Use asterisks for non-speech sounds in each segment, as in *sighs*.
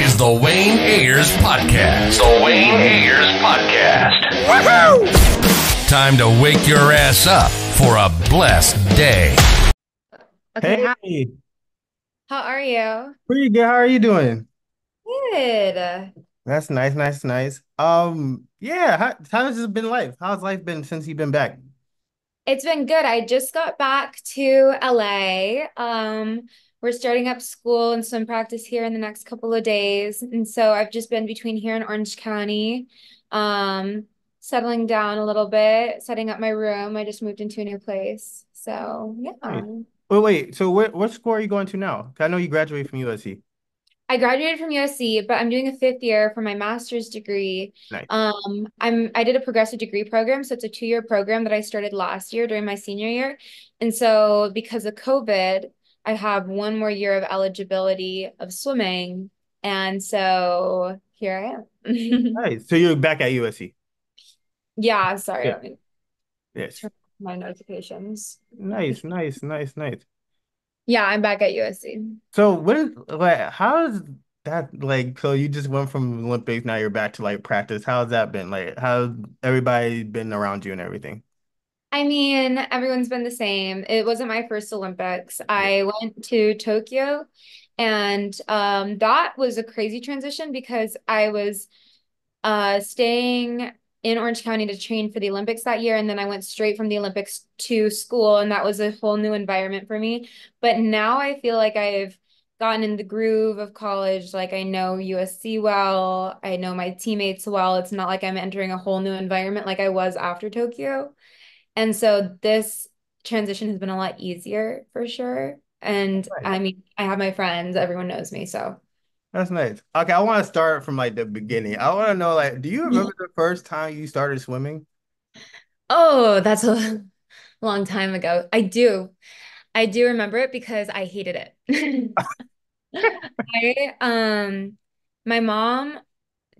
is the Wayne Ayers Podcast. The Wayne Ayers Podcast. Woohoo! Time to wake your ass up for a blessed day. Okay, how, Hey, how are you? pretty good. How are you doing? Good. That's nice, nice, nice. Um, yeah, how, how has it been life? How's life been since you've been back? It's been good. I just got back to LA. Um, we're starting up school and swim practice here in the next couple of days. And so I've just been between here and Orange County, um, settling down a little bit, setting up my room. I just moved into a new place. So yeah. Wait, wait. So what what school are you going to now? I know you graduated from USC. I graduated from USC, but I'm doing a fifth year for my master's degree. Nice. Um, I'm I did a progressive degree program, so it's a two-year program that I started last year during my senior year. And so because of COVID, I have one more year of eligibility of swimming. And so here I am. *laughs* Nice. So you're back at USC. Yeah, sorry, Yeah. Yes. my notifications. Nice, nice, nice, nice. Yeah, I'm back at USC. So what is like how's that like so you just went from Olympics, now you're back to like practice. How's that been? Like how's everybody been around you and everything? I mean, everyone's been the same. It wasn't my first Olympics. I went to Tokyo and um that was a crazy transition because I was uh staying in Orange County to train for the Olympics that year and then I went straight from the Olympics to school and that was a whole new environment for me. But now I feel like I've gotten in the groove of college. Like I know USC well, I know my teammates well. It's not like I'm entering a whole new environment like I was after Tokyo. And so this transition has been a lot easier for sure. And Right. I mean, I have my friends, everyone knows me. So That's nice. Okay, I want to start from like the beginning. I want to know like do you remember the first time you started swimming? Oh, that's a *laughs* long time ago. I do. I do remember it because I hated it. *laughs* *laughs* I um my mom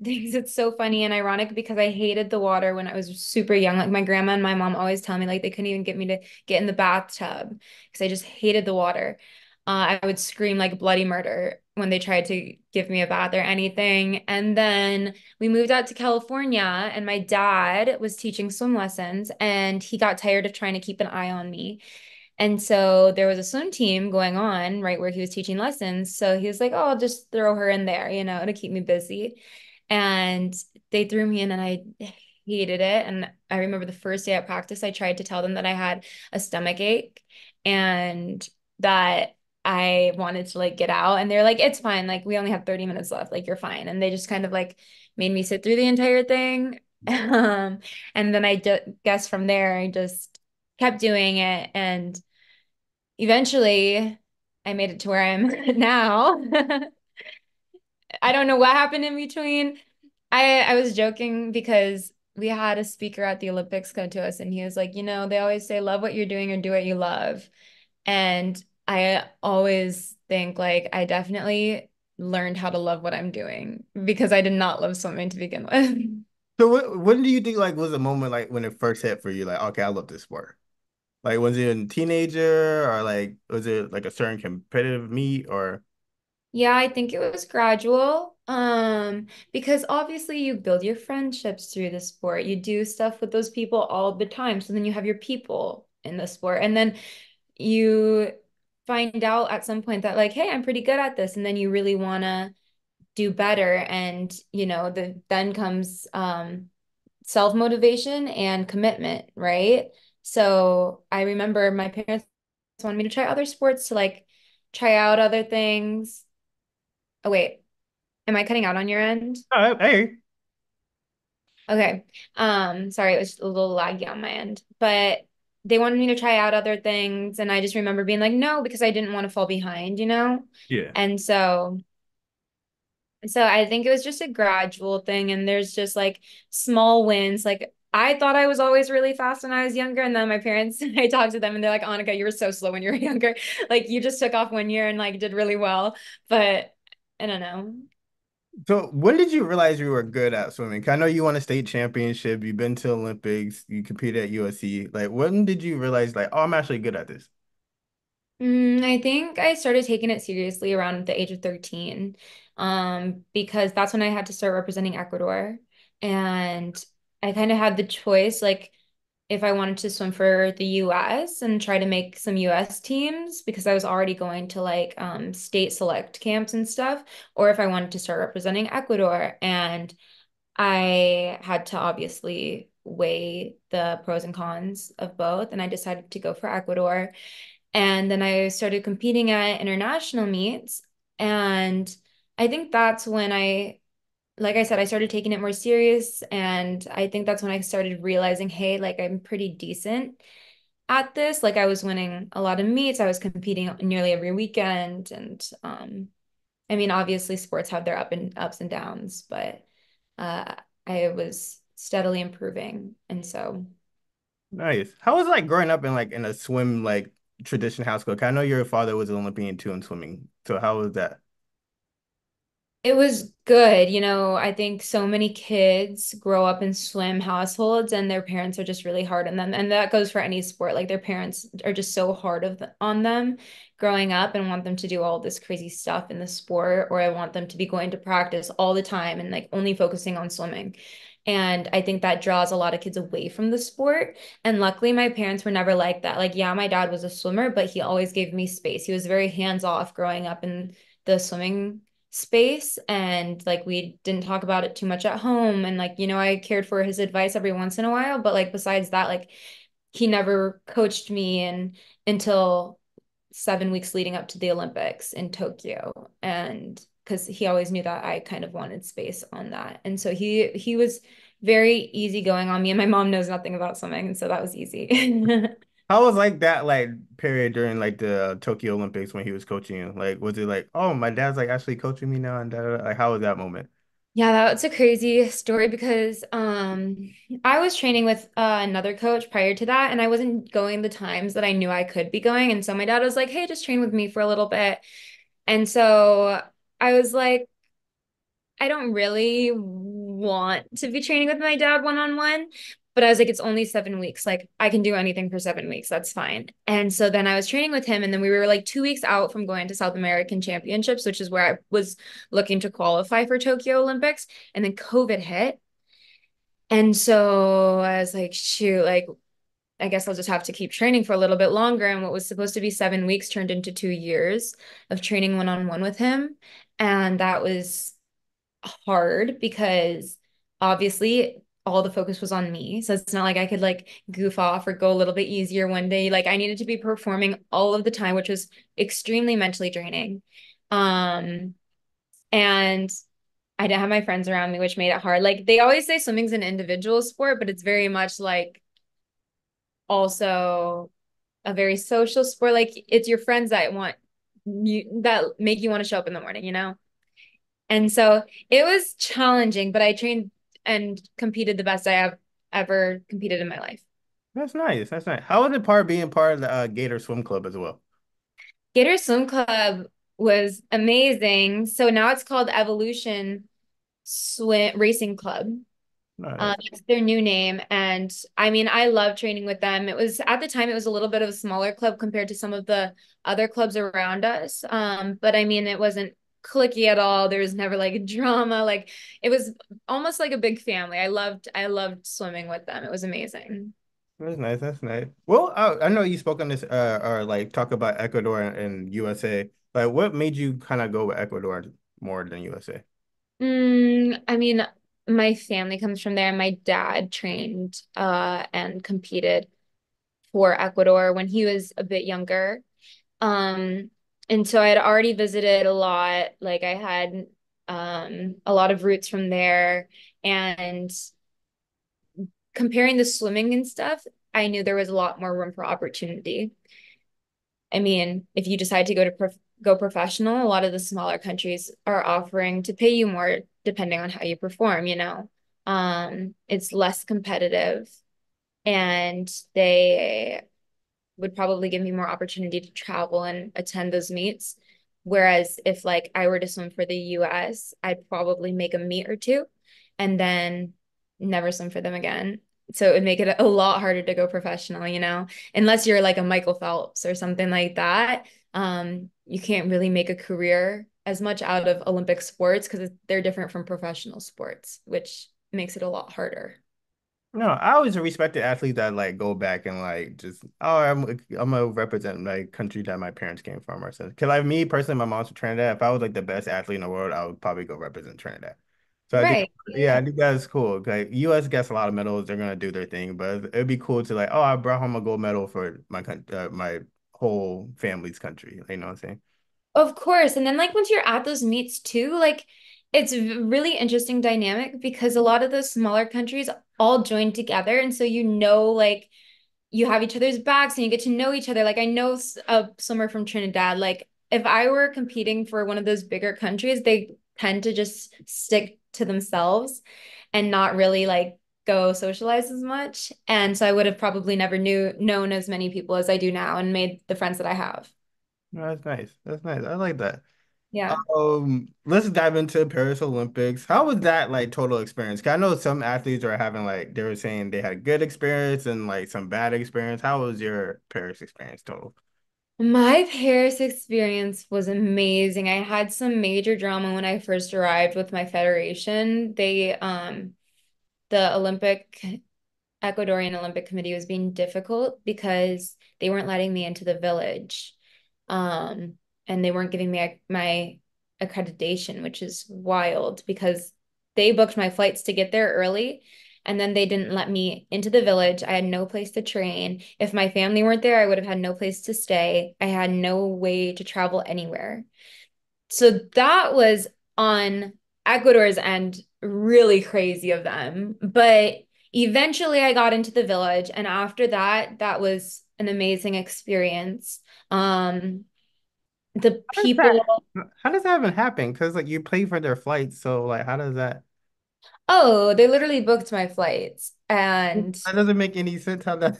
thinks it's so funny and ironic because I hated the water when I was super young. Like my grandma and my mom always tell me like they couldn't even get me to get in the bathtub because I just hated the water. Uh, I would scream like bloody murder when they tried to give me a bath or anything. And then we moved out to California, and my dad was teaching swim lessons, and he got tired of trying to keep an eye on me. And so there was a swim team going on right where he was teaching lessons. So he was like, Oh, I'll just throw her in there, you know, to keep me busy. And they threw me in, and I hated it. And I remember the first day at practice, I tried to tell them that I had a stomach ache and that I wanted to like get out. And they're like, It's fine. Like, we only have 30 minutes left. Like, you're fine. And they just kind of like made me sit through the entire thing. *laughs* Um, and then I d guess from there, I just kept doing it. And eventually I made it to where I'm *laughs* now. *laughs* I don't know what happened in between. I I was joking because we had a speaker at the Olympics come to us and he was like, you know, they always say love what you're doing or do what you love. And I always think like I definitely learned how to love what I'm doing because I did not love swimming to begin with. So what when do you think like was a moment like when it first hit for you like okay I love this sport? Like was it a teenager or like was it like a certain competitive meet or Yeah, I think it was gradual. Um, because obviously you build your friendships through the sport. You do stuff with those people all the time. So then you have your people in the sport. And then you find out at some point that like, hey, I'm pretty good at this. And then you really want to do better. And, you know, the then comes um self-motivation and commitment, right? So I remember my parents wanted me to try other sports to like try out other things. Oh, wait. Am I cutting out on your end? oh, hey Okay. Um, sorry, it was a little laggy on my end. But they wanted me to try out other things, and I just remember being like, no, because I didn't want to fall behind, you know? yeah And so so I think it was just a gradual thing, and there's just like small wins. Like I thought I was always really fast when I was younger, and then my parents, *laughs* I talked to them, and they're like, Anicka, you were so slow when you were *laughs* younger. Like you just took off one year and like did really well. But I don't know. So when did you realize you were good at swimming? I know you won a state championship, you've been to Olympics, you competed at USC. Like when did you realize like, oh, I'm actually good at this? Mm, I think I started taking it seriously around the age of 13, um, because that's when I had to start representing Ecuador. And I kind of had the choice, like, if I wanted to swim for the US and try to make some US teams, because I was already going to like um, state select camps and stuff, or if I wanted to start representing Ecuador. And I had to obviously weigh the pros and cons of both, and I decided to go for Ecuador. And then I started competing at international meets. And I think that's when I, like I said, I started taking it more serious. And I think that's when I started realizing, hey, like I'm pretty decent at this. Like I was winning a lot of meets, I was competing nearly every weekend. And um, I mean, obviously sports have their up and ups and downs, but uh, I was steadily improving. And so Nice. How was like growing up in like in a swim like tradition house cook? I know your father was an Olympian too in swimming. So how was that? It was good. You know, I think so many kids grow up in swim households and their parents are just really hard on them. And that goes for any sport. Like their parents are just so hard of on them growing up and want them to do all this crazy stuff in the sport, or I want them to be going to practice all the time and like only focusing on swimming. And I think that draws a lot of kids away from the sport. And luckily, my parents were never like that. Like, yeah, my dad was a swimmer, but he always gave me space. He was very hands off growing up in the swimming space. And like, we didn't talk about it too much at home. And like, you know, I cared for his advice every once in a while. But like, besides that, like, he never coached me and until seven weeks leading up to the Olympics in Tokyo. And because he always knew that I kind of wanted space on that. And so he he was very easygoing on me. And my mom knows nothing about swimming, and so that was easy. *laughs* How was like that like period during like the Tokyo Olympics when he was coaching you? Like was it like, oh my dad's like actually coaching me now and like how was that moment? Yeah, that's a crazy story because um I was training with uh, another coach prior to that and I wasn't going the times that I knew I could be going and so my dad was like, "Hey, just train with me for a little bit." And so I was like, I don't really want to be training with my dad one on one. But I was like, it's only seven weeks. Like, I can do anything for seven weeks. That's fine. And so then I was training with him. And then we were like two weeks out from going to South American Championships, which is where I was looking to qualify for Tokyo Olympics. And then COVID hit. And so I was like, shoot, like, I guess I'll just have to keep training for a little bit longer. And what was supposed to be seven weeks turned into two years of training one on one with him. And that was hard because obviously all the focus was on me. So it's not like I could like goof off or go a little bit easier one day. Like I needed to be performing all of the time, which was extremely mentally draining. Um, and I didn't have my friends around me, which made it hard. Like they always say swimming's an individual sport, but it's very much like also a very social sport. Like it's your friends that want you that make you want to show up in the morning, you know? And so it was challenging, but I trained and competed the best I have ever competed in my life. That's nice. That's nice. How was it part being part of the uh, Gator Swim Club as well? Gator Swim Club was amazing. So now it's called Evolution Swim Racing Club. Nice. Um, it's their new name. And I mean, I love training with them. It was at the time, it was a little bit of a smaller club compared to some of the other clubs around us. Um, but I mean, it wasn't clicky at all. There was never like drama. Like it was almost like a big family. I loved, I loved swimming with them. It was amazing. That's nice. That's nice. Well, I, I know you spoke on this uh, or like talk about Ecuador and, USA. Like, what made you kind of go with Ecuador more than USA? Mm, I mean, my family comes from there. My dad trained uh, and competed for Ecuador when he was a bit younger. Um, and so I had already visited a lot. Like I had um, a lot of roots from there. And comparing the swimming and stuff, I knew there was a lot more room for opportunity. I mean, if you decide to go to prof- go professional, a lot of the smaller countries are offering to pay you more depending on how you perform, you know. Um, it's less competitive and they would probably give me more opportunity to travel and attend those meets. Whereas if like I were to swim for the US, I'd probably make a meet or two and then never swim for them again. so it would make it a lot harder to go professional, you know, unless you're like a Michael Phelps or something like that. Um, you can't really make a career as much out of Olympic sports because they're different from professional sports, which makes it a lot harder. No, I always respected athletes that like go back and like just oh I'm I'm gonna represent my country that my parents came from or something. Because like me personally, my mom's from Trinidad. If I was like the best athlete in the world, I would probably go represent Trinidad. So I think Right. yeah, I Yeah. think that's cool. Like US gets a lot of medals, they're gonna do their thing, but it'd be cool to like oh I brought home a gold medal for my country, uh, my whole family's country. You know what I'm saying? Of course. And then like once you're at those meets too, like it's really interesting dynamic because a lot of those smaller countries all join together. And so you know like you have each other's backs and you get to know each other. Like I know a uh, swimmer from Trinidad. Like if I were competing for one of those bigger countries, they tend to just stick to themselves and not really like go socialize as much. And so I would have probably never knew known as many people as I do now and made the friends that I have. No, that's nice. That's nice. I like that. Yeah. Um, let's dive into Paris Olympics. How was that like total experience? Cause I know some athletes are having like they were saying they had a good experience and like some bad experience. How was your Paris experience total? My Paris experience was amazing. I had some major drama when I first arrived with my federation. They, um, the Olympic Ecuadorian Olympic Committee was being difficult because they weren't letting me into the village. Um, and they weren't giving me my accreditation, which is wild because they booked my flights to get there early and then they didn't let me into the village. I had no place to train. If my family weren't there, I would have had no place to stay. I had no way to travel anywhere. So that was on Ecuador's end really crazy of them. But eventually I got into the village and after that that was an amazing experience. Um the How does that people how does that even happen? Because like you pay for their flights, so like how does that oh, they literally booked my flights and that doesn't make any sense how that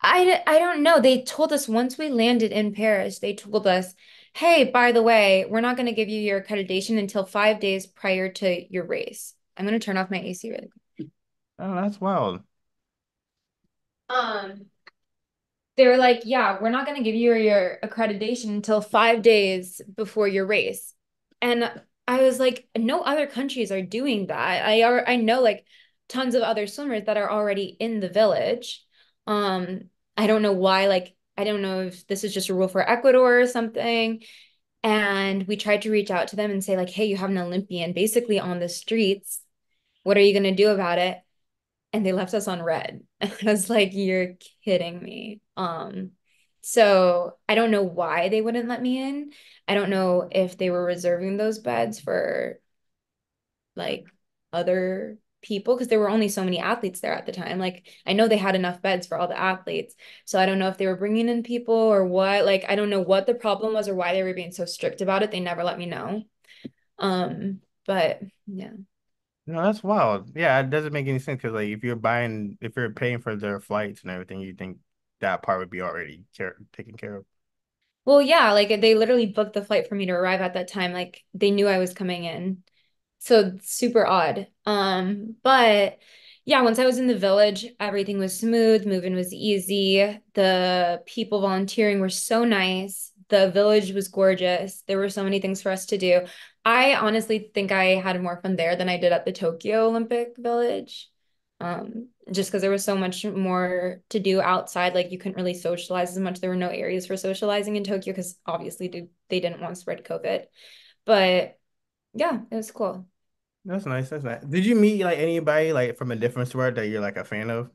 I I don't know. They told us once we landed in Paris, they told us, "Hey, by the way, we're not going to give you your accreditation until five days prior to your race." I'm going to turn off my AC really quick. oh that's wild. Um, they were like, "Yeah, we're not going to give you your accreditation until five days before your race." And I was like, "No other countries are doing that. I are I know like tons of other swimmers that are already in the village. Um, I don't know why, like, I don't know if this is just a rule for Ecuador or something." And we tried to reach out to them and say, like, "Hey, you have an Olympian basically on the streets. What are you going to do about it?" and they left us on red. *laughs* I was like, you're kidding me. Um, so I don't know why they wouldn't let me in. I don't know if they were reserving those beds for like other people because there were only so many athletes there at the time. Like I know they had enough beds for all the athletes. So I don't know if they were bringing in people or what. Like I don't know what the problem was or why they were being so strict about it. They never let me know. Um, but yeah. No, that's wild. Yeah, it doesn't make any sense because like if you're buying if you're paying for their flights and everything, you think that part would be already care taken care of. Well, yeah, like they literally booked the flight for me to arrive at that time. Like they knew I was coming in. So super odd. Um, but yeah, once I was in the village, everything was smooth, moving was easy. The people volunteering were so nice. The village was gorgeous. There were so many things for us to do. I honestly think I had more fun there than I did at the Tokyo Olympic Village. Um, just because there was so much more to do outside, like you couldn't really socialize as much. There were no areas for socializing in Tokyo because obviously they, they didn't want to spread COVID. But yeah, it was cool. That's nice. That's nice. Did you meet like anybody like from a different sport that you're like a fan of?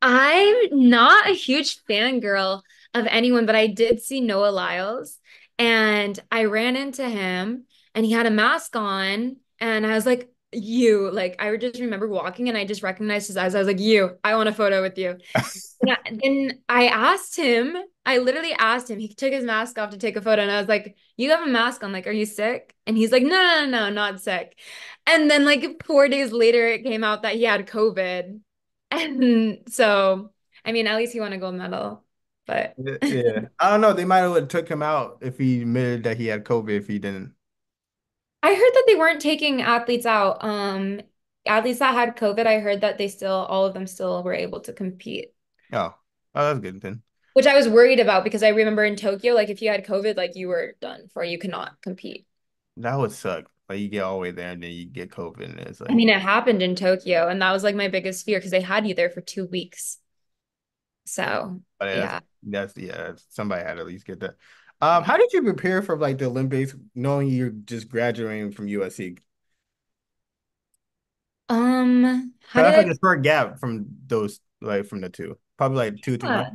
I'm not a huge fangirl of anyone, but I did see Noah Lyles and I ran into him and he had a mask on and I was like, you, like I would just remember walking and I just recognized his eyes. I was like, you, I want a photo with you. *laughs* And I, then I asked him, I literally asked him, he took his mask off to take a photo and I was like, you have a mask on, like, are you sick? And he's like, no, no, no, no, not sick. And then like four days later, it came out that he had COVID. And so, I mean, at least he won a gold medal. But yeah. I don't know. They might have took him out if he admitted that he had COVID if he didn't. I heard that they weren't taking athletes out. Um, athletes that had COVID, I heard that they still, all of them still were able to compete. Oh, oh, that's good then. Which I was worried about because I remember in Tokyo, like if you had COVID, like you were done for, you cannot compete. That would suck. Like you get all the way there and then you get COVID and it's like I mean, it happened in Tokyo, and that was like my biggest fear because they had you there for two weeks. So but that's, yeah. that's yeah, somebody had to at least get that. Um, how did you prepare for like the Olympics knowing you're just graduating from USC? Um, how That's did like I a short gap from those like from the two. Probably like two, Yeah. months.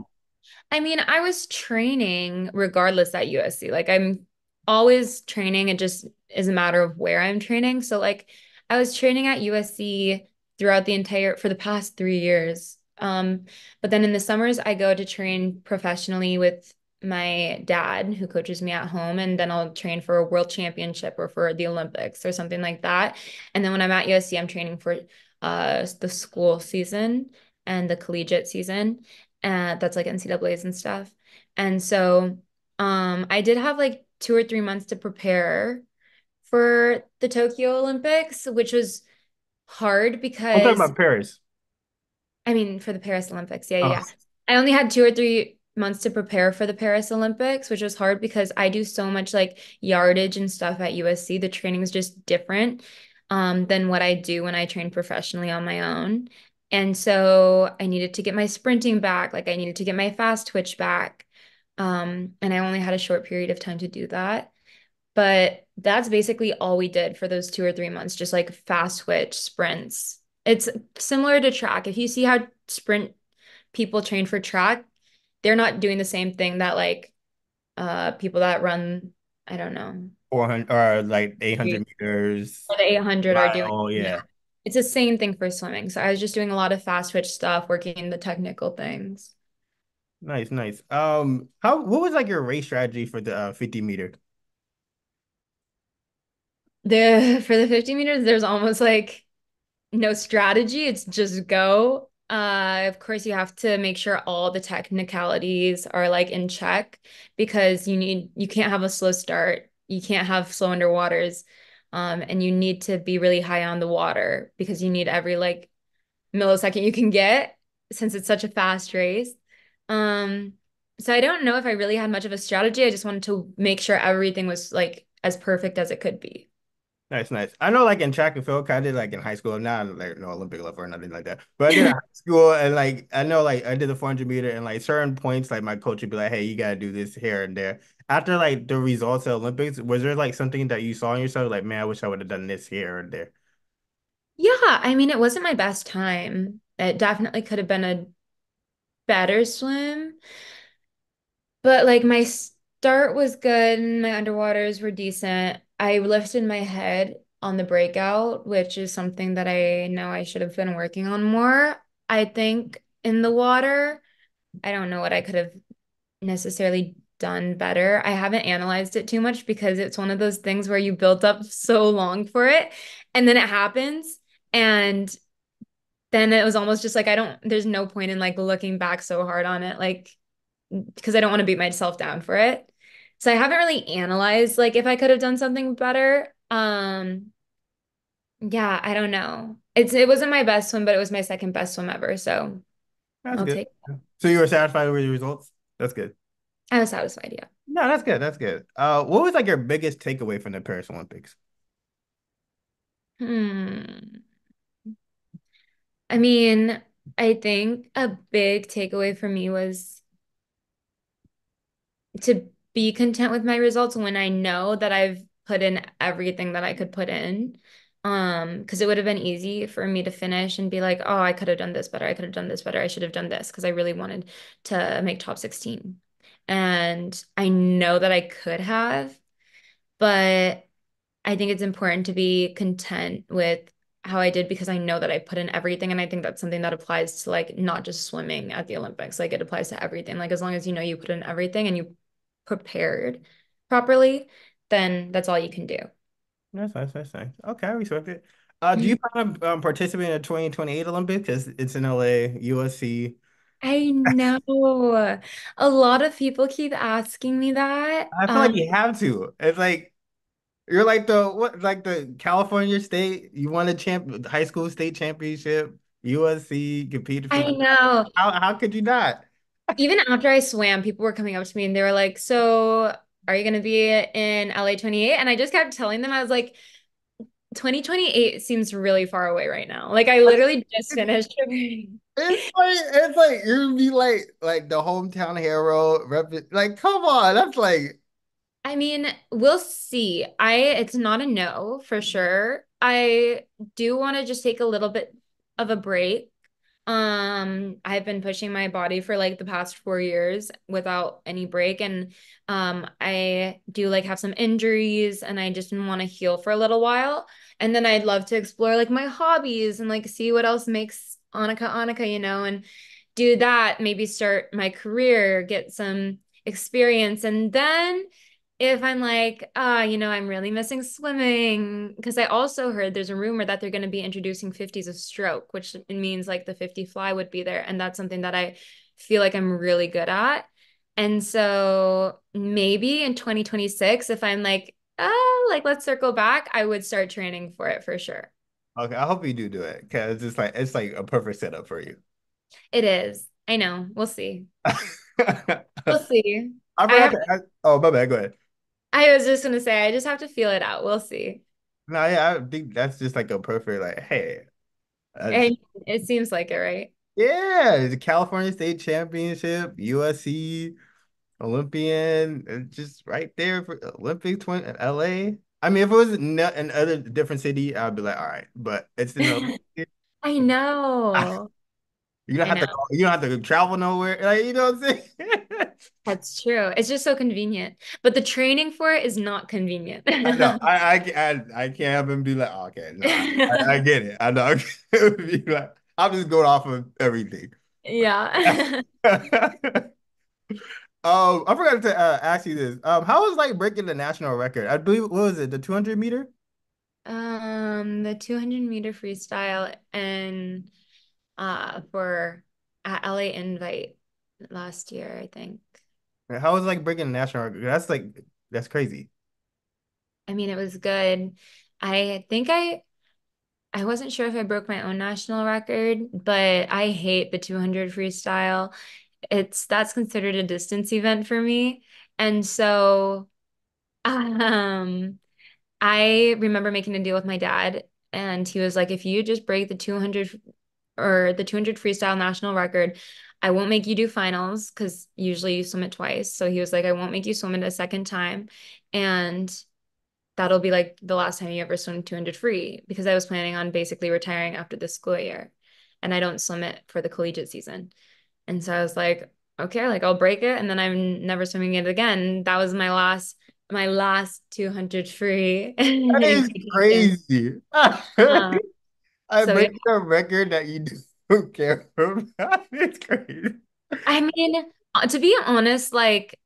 I mean, I was training regardless at USC. Like I'm always training. It just is a matter of where I'm training. So like I was training at USC throughout the entire for the past three years. Um, but then in the summers I go to train professionally with my dad who coaches me at home, and then I'll train for a world championship or for the Olympics or something like that. And then when I'm at USC, I'm training for uh the school season and the collegiate season uh, that's like NCAAs and stuff. And so um, I did have like two or three months to prepare for the Tokyo Olympics, which was hard because I'm talking about Paris. I mean, for the Paris Olympics, yeah, yeah. Oh, yeah. I only had two or three months to prepare for the Paris Olympics, which was hard because I do so much like yardage and stuff at USC. The training is just different um, than what I do when I train professionally on my own. And so I needed to get my sprinting back, like I needed to get my fast twitch back. Um, and I only had a short period of time to do that. But that's basically all we did for those two or three months, just like fast twitch sprints. It's similar to track. If you see how sprint people train for track, they're not doing the same thing that like uh people that run, I don't know, 400 or like 800 meters or the 800 are doing. mile. Yeah. Yeah. It's the same thing for swimming. So I was just doing a lot of fast twitch stuff, working the technical things. Nice, nice. Um, how what was like your race strategy for the uh, 50 meter? The *laughs* for the 50 meters, there's almost like no strategy. It's just go. Uh, of course, you have to make sure all the technicalities are like in check because you need you can't have a slow start. You can't have slow underwaters. Um, and you need to be really high on the water because you need every like millisecond you can get since it's such a fast race. Um, so I don't know if I really had much of a strategy. I just wanted to make sure everything was like as perfect as it could be. Nice, nice. I know, like in track and field, I did like in high school, not like no Olympic level or nothing like that. But I did in *laughs* high school, and like I know, like I did the 400 meter, and like certain points, like my coach would be like, "Hey, you gotta do this here and there." After like the results of Olympics, was there like something that you saw in yourself, like, man, I wish I would have done this here and there? Yeah, I mean, it wasn't my best time. It definitely could have been a better swim, but like my start was good and my underwaters were decent. I lifted my head on the breakout, which is something that I know I should have been working on more. I think in the water, I don't know what I could have necessarily done better. I haven't analyzed it too much because it's one of those things where you built up so long for it and then it happens. And then it was almost just like I don't, there's no point in like looking back so hard on it, like because I don't want to beat myself down for it. So I haven't really analyzed like if I could have done something better. Um, yeah, I don't know. It's it wasn't my best swim, but it was my second best swim ever. So That's I'll good. take So you were satisfied with your results? That's good. I was satisfied, yeah. No, that's good. That's good. Uh, what was like your biggest takeaway from the Paris Olympics? Hmm. I mean, I think a big takeaway for me was to be content with my results when I know that I've put in everything that I could put in. Um, because it would have been easy for me to finish and be like, oh, I could have done this better. I could have done this better. I should have done this because I really wanted to make top 16. And I know that I could have, but I think it's important to be content with how I did because I know that I put in everything. And I think that's something that applies to like not just swimming at the Olympics. Like it applies to everything. Like as long as you know you put in everything and you prepared properly, then that's all you can do. That's nice. That's nice. Okay, I respect it. Uh, do you plan on um, participating in the 2028 Olympics? Because it's in LA, USC. I know. A lot of people keep asking me that. I feel like Um, you have to. It's like You're like the what like the California State. You won a champ high school state championship. USC competed for I know. how how could you not? Even after I swam, people were coming up to me and they were like, "So, are you going to be in LA 28?" And I just kept telling them, I was like, 2028 seems really far away right now. Like I literally just *laughs* finished. *laughs* It's like it's like you'd be like like the hometown hero rep like come on that's like I mean, we'll see. I it's not a no for sure. I do want to just take a little bit of a break. Um, I've been pushing my body for like the past four years without any break, and um, I do like have some injuries, and I just want to heal for a little while, and then I'd love to explore like my hobbies and like see what else makes Anicka Anicka, you know, and do that. Maybe start my career, get some experience, and then if I'm like, ah, you know, I'm really missing swimming, because I also heard there's a rumor that they're going to be introducing 50s of stroke, which means like the 50 fly would be there. And that's something that I feel like I'm really good at. And so maybe in 2026, if I'm like, oh, like let's circle back, I would start training for it for sure. okay. I hope you do do it because it's like it's like a perfect setup for you. It is. I know. We'll see. *laughs* We'll see. I I have, to ask, oh my bad, go ahead. I was just gonna say, I just have to feel it out. We'll see. No, yeah, I think that's just like a perfect like hey, And it seems like it, right? yeah, the California State Championship, USC Olympian, it's just right there for Olympic 20 LA. I mean, if it was in another different city, I'd be like, all right, but it's in *laughs* I know. *laughs* You don't I have to know. go, you don't have to travel nowhere. Like, you know what I'm saying? *laughs* That's true. It's just so convenient. But the training for it is not convenient. I know. *laughs* I I I, I can't have him be like, oh, okay, no, I, I *laughs* get it. I know. *laughs* It would be like, I'm just going off of everything. Yeah. Um, I forgot to uh, ask you this. Um, how was like breaking the national record? I believe what was it, the 200 meter? Um, the 200 meter freestyle and uh for at LA Invite last year, I think. How was like breaking the national record? That's like that's crazy. I mean, it was good. I think I I wasn't sure if I broke my own national record, but I hate the 200 freestyle. It's that's considered a distance event for me. And so *laughs* um I remember making a deal with my dad and he was like if you just break the 200 or the 200 freestyle national record, I won't make you do finals because usually you swim it twice. So he was like I won't make you swim it a second time and that'll be like the last time you ever swim 200 free because I was planning on basically retiring after the school year and I don't swim it for the collegiate season. And so I was like, okay, like I'll break it and then I'm never swimming it again. That was my last my last 200 free *laughs* That is crazy. *laughs* Uh, I so break the record that you don't care about. *laughs* It's crazy. I mean, uh, to be honest, like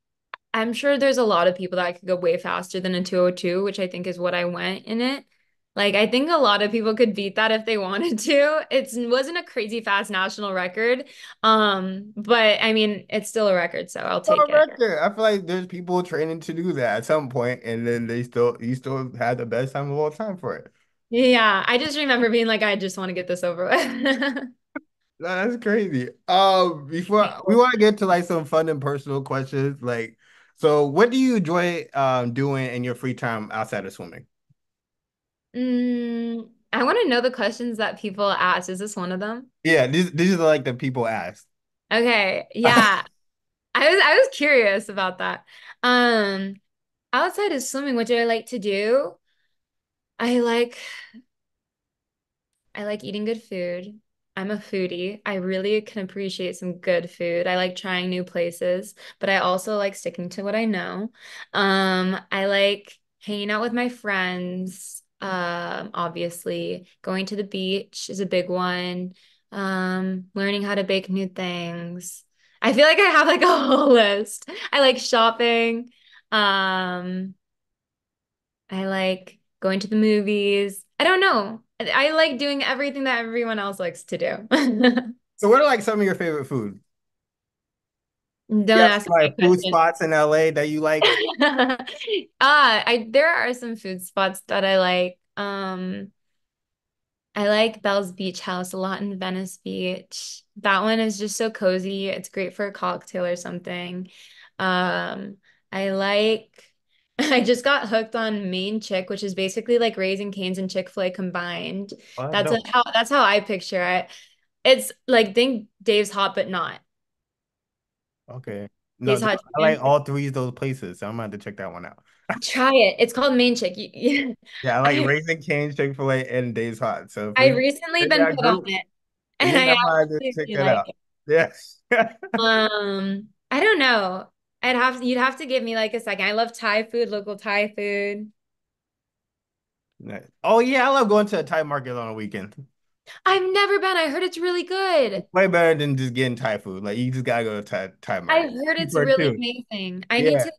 I'm sure there's a lot of people that could go way faster than a 202, which I think is what I went in it. Like I think a lot of people could beat that if they *laughs* wanted to. It wasn't a crazy fast national record. Um, but I mean, it's still a record, so I'll take a it. record. I feel like there's people training to do that at some point, and then they still you still had the best time of all time for it. Yeah, I just remember being like, I just want to get this over with. *laughs* No, that's crazy. Um, before we want to get to like some fun and personal questions, like, so what do you enjoy um doing in your free time outside of swimming? Mm, I want to know the questions that people ask. Is this one of them? Yeah, these these are like the people ask. Okay, *laughs* yeah. I was I was curious about that. Um, outside of swimming, what do I like to do? I like I like eating good food. I'm a foodie. I really can appreciate some good food. I like trying new places, but I also like sticking to what I know. Um, I like hanging out with my friends. Um, obviously, going to the beach is a big one. Um, learning how to bake new things. I feel like I have like *laughs* a whole list. I like shopping. Um, I like going to the movies. I don't know. I I like doing everything that everyone else likes to do. So what are like some of your favorite food? Don't You have ask like food question. spots in LA that you like? *laughs* Uh, I there are some food spots that I like. Um, I like Bell's Beach House a lot in Venice Beach. That one is just so cozy. It's great for a cocktail or something. Um, I like *laughs* I just got hooked on Main Chick, which is basically like Raising Cane's and Chick-fil-A combined. Oh, that's a, how that's how I picture it. It's like think Dave's Hot, but not. Okay. No, Dave's Hot I like all three of those places, so I'm gonna have to check that one out. Try it. It's called Main Chick. *laughs* Yeah, I like I Raising Cane's, Chick-fil-A, and Dave's Hot. So I recently been put on it, and *laughs* I I'm have to actually check like out. it. Yes. Um, I don't know. I'd have you'd have to give me like a second. I love Thai food, local Thai food. Nice. Oh yeah, I love going to a Thai market on a weekend. I've never been. I heard it's really good. Way better than just getting Thai food. Like you just gotta go to Thai Thai I've heard it's really too. amazing. I need to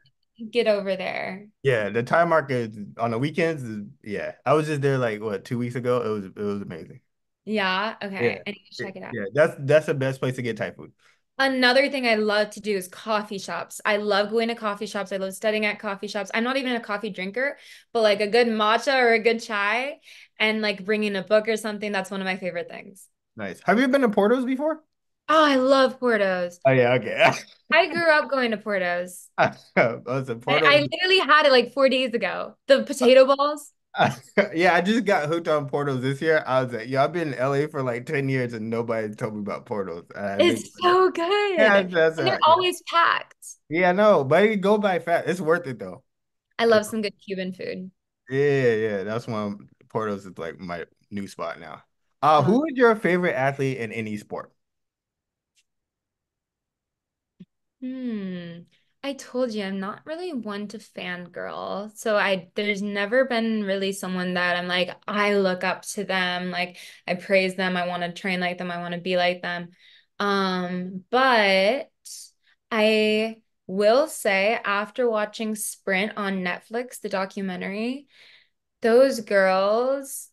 get over there. yeah. The Thai market on the weekends is yeah. I was just there like what two weeks ago. It was it was amazing. Yeah, Yeah. okay. I need to check it out. yeah. That's that's the best place to get Thai food. Another thing I love to do is coffee shops. I love going to coffee shops. I love studying at coffee shops. I'm not even a coffee drinker, but like a good matcha or a good chai and like bringing a book or something, that's one of my favorite things. Nice. Have you been to Porto's before? Oh, I love Portos. Oh yeah, okay. *laughs* I grew up going to Portos. *laughs* I, I literally had it like four days ago. The potato balls. *laughs* yeah, I just got hooked on Portos this year. I was like, yo, I've been in LA for like 10 years and nobody told me about. I think, It's so yeah, good. that's And they're uh, yeah. always packed. Yeah, no, but it go by fast. It's worth it though. I love some good Cuban food. Yeah, yeah, that's one. Portos is like my new spot now. Uh, Uh, who is your favorite athlete in any sport? hmm. I told you I'm not really one to fangirl. So I there's never been really someone that I'm like, I look up to them, like I praise them, I want to train like them, I want to be like them. Um, but I will say after watching Sprint on Netflix, the documentary, those girls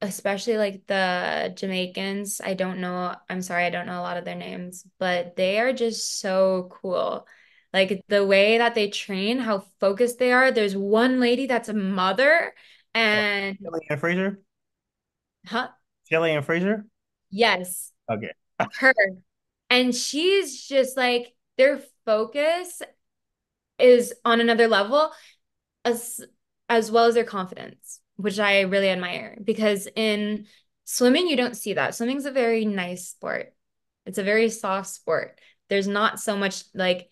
especially like the Jamaicans. I don't know, I'm sorry, I don't know a lot of their names, but they are just so cool. Like the way that they train, how focused they are. There's one lady that's a mother and Shelly-Ann Fraser? huh? Shelly-Ann Fraser? Yes, Okay. her. And she's just like their focus is on another level as as well as their confidence, which I really admire because in swimming you don't see that. Swimming's a very nice sport. It's a very soft sport. There's not so much like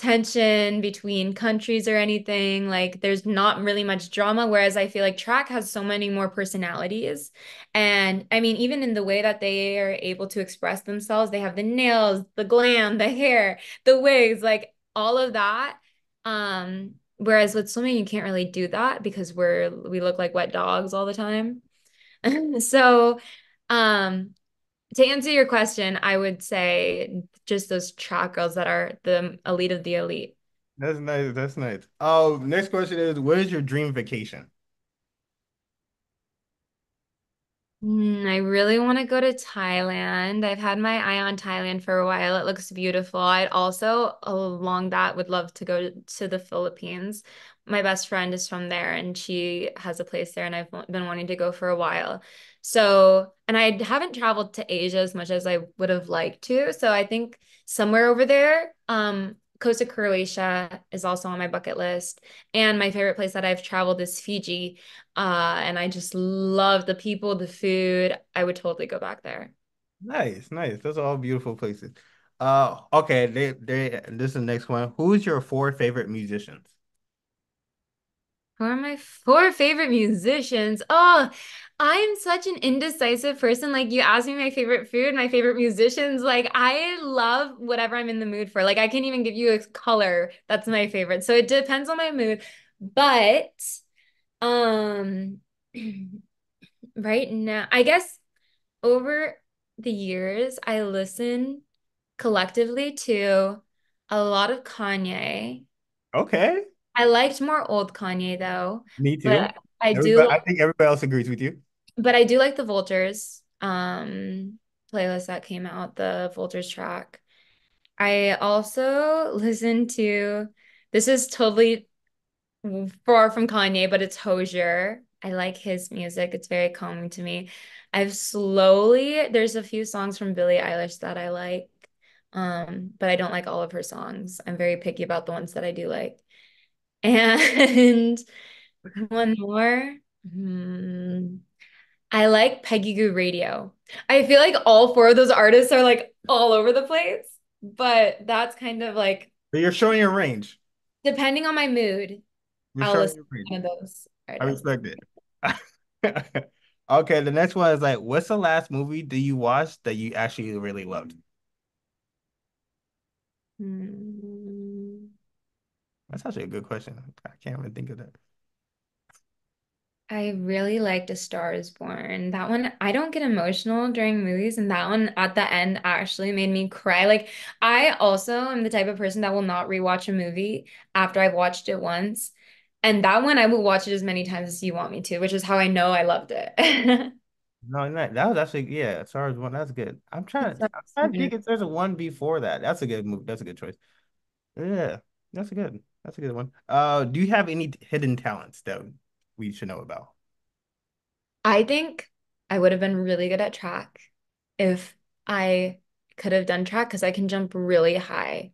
tension between countries or anything. Like there's not really much drama, whereas I feel like track has so many more personalities. And I mean, even in the way that they are able to express themselves, they have the nails, the glam, the hair, the wigs, like all of that. Um, whereas with swimming, you can't really do that because we're we look like wet dogs all the time. *laughs* So, um, to answer your question, I would say just those track girls that are the elite of the elite. That's nice. That's nice. Oh, next question is, what is your dream vacation? Mm, I really want to go to Thailand. I've had my eye on Thailand for a while. It looks beautiful. I'd also, along that, would love to go to the Philippines. My best friend is from there and she has a place there, and I've been wanting to go for a while. So, and I haven't traveled to Asia as much as I would have liked to. So I think somewhere over there, um, Costa Croatia is also on my bucket list. And my favorite place that I've traveled is Fiji. Uh, and I just love the people, the food. I would totally go back there. Nice, nice. Those are all beautiful places. Uh, okay, they they this is the next one. Who's your four favorite musicians? Who are my four favorite musicians? Oh, I'm such an indecisive person. Like you ask me my favorite food, my favorite musicians. Like I love whatever I'm in the mood for. Like I can't even give you a color that's my favorite. So it depends on my mood. But um *clears throat* right now, I guess over the years, I listen collectively to a lot of Kanye. Okay, I liked more old Kanye though, me too. but I do I think everybody else agrees with you. but I do like the Vultures um playlist that came out, the Vultures track. I also listen to this is totally far from Kanye, but it's Hozier. I like his music. It's very calming to me. I've slowly, there's a few songs from Billie Eilish that I like, um, but I don't like all of her songs. I'm very picky about the ones that I do like. *laughs* And *laughs* one more. Hmm. I like Peggy Gou Radio. I feel like all four of those artists are like all over the place, but that's kind of like But you're showing your range. depending on my mood, You're I'll listen your to range. one of those I respect it. *laughs* Okay, the next one is like, what's the last movie that you watched that you actually really loved? Hmm. That's actually a good question. I can't even think of that. I really liked A Star is Born. That one, I don't get emotional during movies, and that one at the end actually made me cry. Like, I also am the type of person that will not rewatch a movie after I've watched it once. And that one, I will watch it as many times as you want me to, which is how I know I loved it. *laughs* No, that was actually yeah. A Star is one. That's good. I'm trying to. I'm trying to think if there's a one before that. That's a good move. That's a good choice. Yeah, that's good. That's a good one. Uh, do you have any hidden talents that we should know about? I think I would have been really good at track if I could have done track because I can jump really high.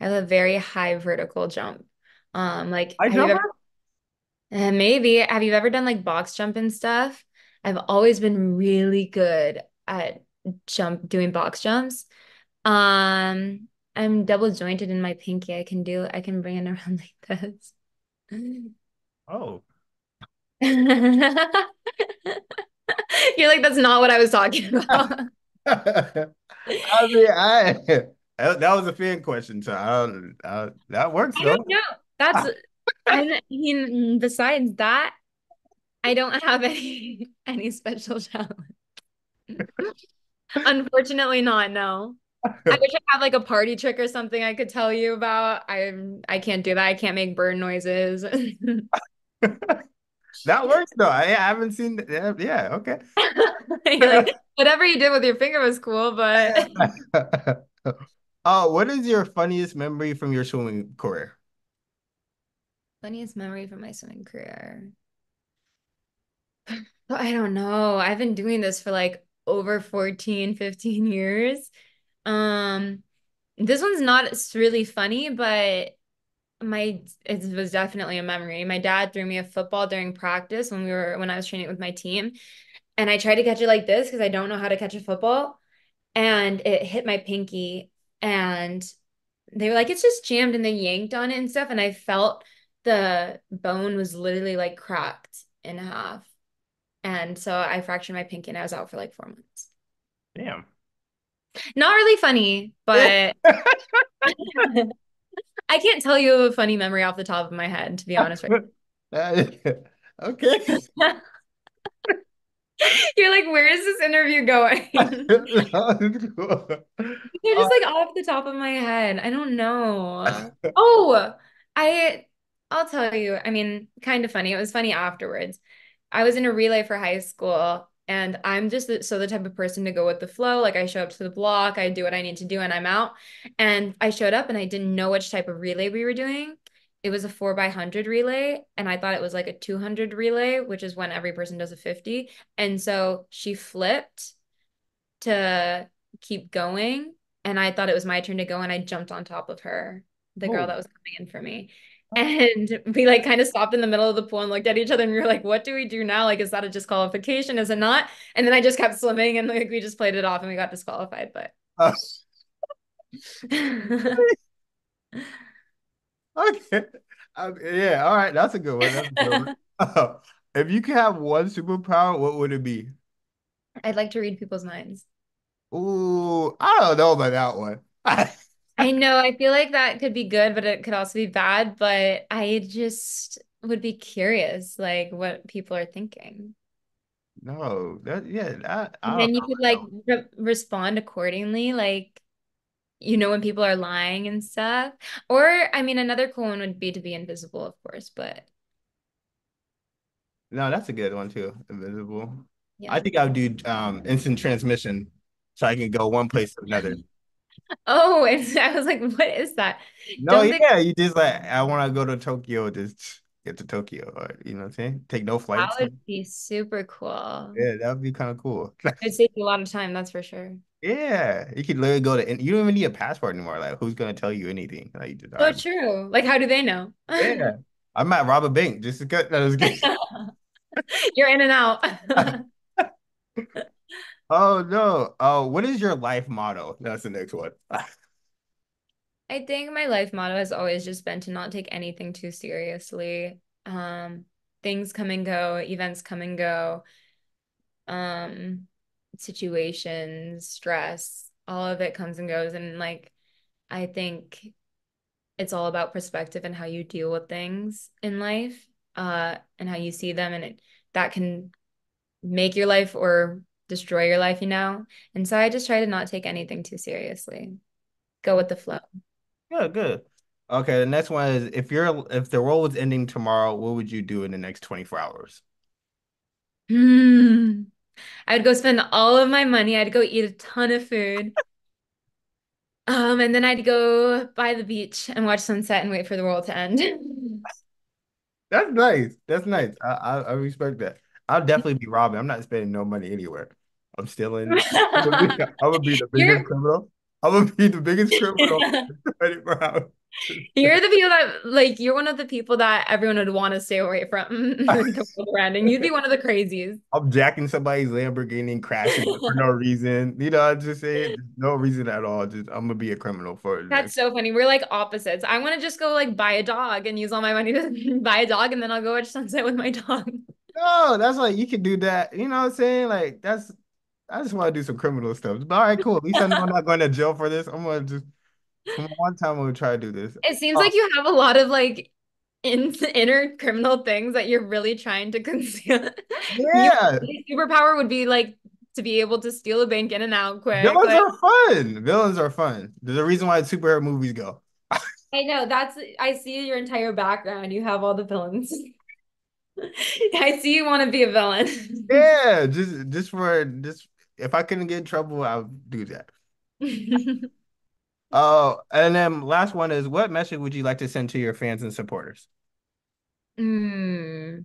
I have a very high vertical jump. Um, like I have ever jumper? uh, maybe have you ever done like box jump and stuff? I've always been really good at jump doing box jumps. Um, I'm double jointed in my pinky. I can do I can bring it around *laughs* like this. Oh. *laughs* You're like, that's not what I was talking *laughs* about. I mean, I that, was a fan question, so I I, that works I don't know. That's, ah. I mean, besides that, I don't have any any special talent. Unfortunately, not, no. I *laughs* wish I had like a party trick or something I could tell you about. I'm I can't do that. I can't make bird noises. *laughs* That works though. I, I haven't seen. Yeah, yeah, okay. *laughs* Like, whatever you did with your finger was cool, but Oh, what is your funniest memory from your swimming career? funniest memory from my swimming career. *sighs* I don't know. I've been doing this for like over 14, 15 years. Um, this one's not really funny, but my it was definitely a memory. My dad threw me a football during practice when we were when I was training with my team, and I tried to catch it like this because I don't know how to catch a football, and it hit my pinky, and they were like, it's just jammed, and they yanked on it and stuff, and I felt the bone was literally like cracked in half. And so I fractured my pinky and I was out for like four months. Damn. Not really funny, but *laughs* *laughs* I can't tell you a funny memory off the top of my head, to be honest with *laughs* Okay. you. You're like, where is this interview going? They're Uh, just like off the top of my head. I don't know. Oh, I I'll tell you. I mean, kind of funny. It was funny afterwards. I was in a relay for high school, and I'm just the, so the type of person to go with the flow. Like I show up to the block, I do what I need to do, and I'm out. And I showed up, and I didn't know which type of relay we were doing. It was a four by hundred relay, and I thought it was like a 200 relay, which is when every person does a 50. And so she flipped to keep going, and I thought it was my turn to go, and I jumped on top of her, the girl oh. that was coming in for me. And we like kind of stopped in the middle of the pool and looked at each other and we were like, what do we do now? Like, is that a disqualification? Is it not? And then I just kept swimming and like we just played it off and we got disqualified. But *laughs* Uh, okay. Yeah, all right. That's a good one. That's a good one. *laughs* *laughs* If you could have one superpower, what would it be? I'd like to read people's minds. Ooh, I don't know about that one. I know, I feel like that could be good, but it could also be bad. But I just would be curious, like what people are thinking. No, that yeah, I And then you could like re respond accordingly, like you know when people are lying and stuff. Or I mean, another cool one would be to be invisible, of course, but No, that's a good one too. Invisible. Yeah. I think I would do um instant transmission so I can go one place to another. Oh, and *laughs* I was like, what is that? No, Don't they yeah, you just like I want to go to Tokyo, just get to Tokyo, or you know what I'm saying? Take no flights. that would be super cool. Yeah, that would be kind of cool. *laughs* It'd save you a lot of time, that's for sure. Yeah, you could literally go to, and you don't even need a passport anymore. Like, who's gonna tell you anything? Like, you just, So right, true. Like, how do they know? yeah, I might rob a bank just to cut. That was good. You're in and out. *laughs* Oh no. Oh, what is your life motto? That's the next one. *laughs* I think my life motto has always just been to not take anything too seriously. Um, things come and go, events come and go, um, situations, stress, all of it comes and goes. And like, I think it's all about perspective and how you deal with things in life, uh, and how you see them, and it that can make your life or destroy your life, you know? And so I just try to not take anything too seriously. Go with the flow. Yeah, good. Okay, the next one is if you're if the world was ending tomorrow, what would you do in the next 24 hours? Hmm. I would go spend all of my money. I'd go eat a ton of food. *laughs* Um, and then I'd go by the beach and watch sunset and wait for the world to end. *laughs* That's nice. That's nice. I, I, I respect that. I'll definitely be robbing. I'm not spending no money anywhere. I'm stealing. I'm gonna be, *laughs* I'm gonna be the biggest You're criminal. I'm gonna be the biggest *laughs* criminal in 24 hours. you're the people that like you're one of the people that everyone would want to stay away from *laughs* the world around, and you'd be one of the crazies. I'm jacking somebody's Lamborghini and crashing for no reason. You know, I just say no reason at all. Just I'm gonna be a criminal for it. That's so funny. We're like opposites. I want to just go like buy a dog and use all my money to buy a dog, and then I'll go watch sunset with my dog. No, that's like you could do that. You know what I'm saying? Like that's I just want to do some criminal stuff. But all right, cool. At least I know I'm not going to jail for this. I'm gonna just one time I'm gonna try to do this. It seems Oh, like you have a lot of like in inner criminal things that you're really trying to *laughs* conceal. Yeah, superpower would be like to be able to steal a bank in and out quick. villains Like are fun. Villains are fun. There's a reason why superhero movies go. *laughs* I know that's I see your entire background. You have all the villains. *laughs* I see you want to be a villain. Yeah, just just for just if I couldn't get in trouble, I would do that. *laughs* Oh, and then last one is what message would you like to send to your fans and supporters? Hmm.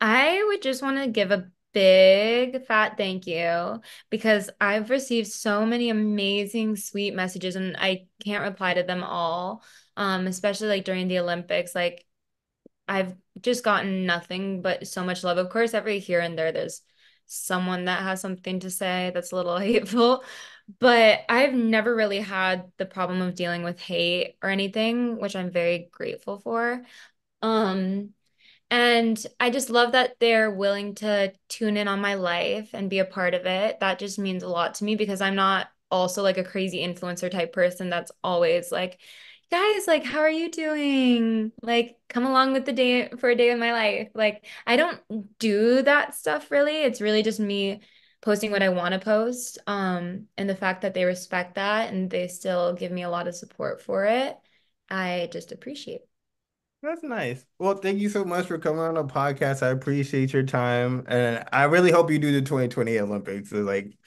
I would just want to give a big fat thank you because I've received so many amazing, sweet messages and I can't reply to them all. Um, especially like during the Olympics, like I've just gotten nothing but so much love. Of course, every here and there, there's someone that has something to say that's a little *laughs* hateful, but I've never really had the problem of dealing with hate or anything, which I'm very grateful for. Um, and I just love that they're willing to tune in on my life and be a part of it. That just means a lot to me because I'm not also like a crazy influencer type person that's always like, guys, like, how are you doing? Like, come along with the day for a day of my life. Like, I don't do that stuff really. It's really just me posting what I want to post. Um, and the fact that they respect that and they still give me a lot of support for it, I just appreciate. That's nice. Well, thank you so much for coming on the podcast. I appreciate your time, and I really hope you do the 2020 Olympics. Like,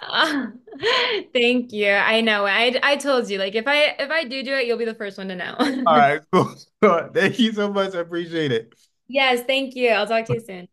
*laughs* Thank you. I know. I I told you like if I if I do do it, you'll be the first one to know. right, *laughs* cool. *laughs* Thank you so much. I appreciate it. Yes, thank you. I'll talk to you soon.